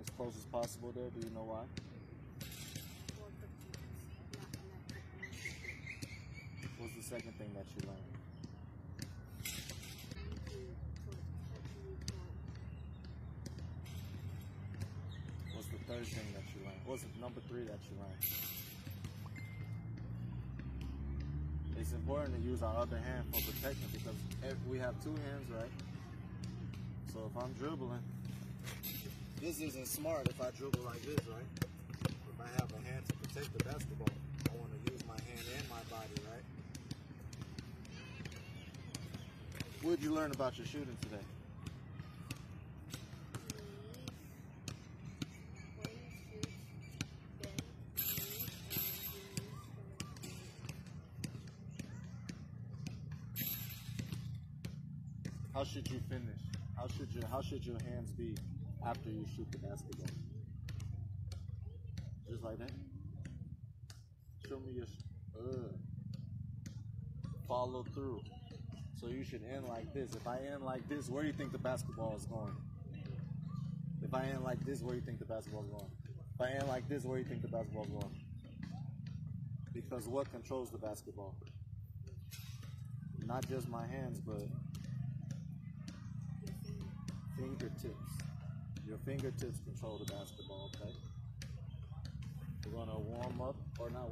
as close as possible there. Do you know why? What's the second thing that you learned? What's the third thing that you learned? What's number three that you learned? It's important to use our other hand for protection because if we have two hands, right? So if I'm dribbling, this isn't smart if I dribble like this, right? If I have a hand to protect the basketball, I want to use my hand and my body, right? What did you learn about your shooting today? How should you finish? How should your how should your hands be after you shoot the basketball? Just like that. Show me your uh, follow through. So you should end like this. If I end like this, where do you think the basketball is going? If I end like this, where do you think the basketball is going? If I end like this, where do you think the basketball is going? Because what controls the basketball? Not just my hands, but fingertips. Fingertips control the basketball, okay? We're gonna warm up or not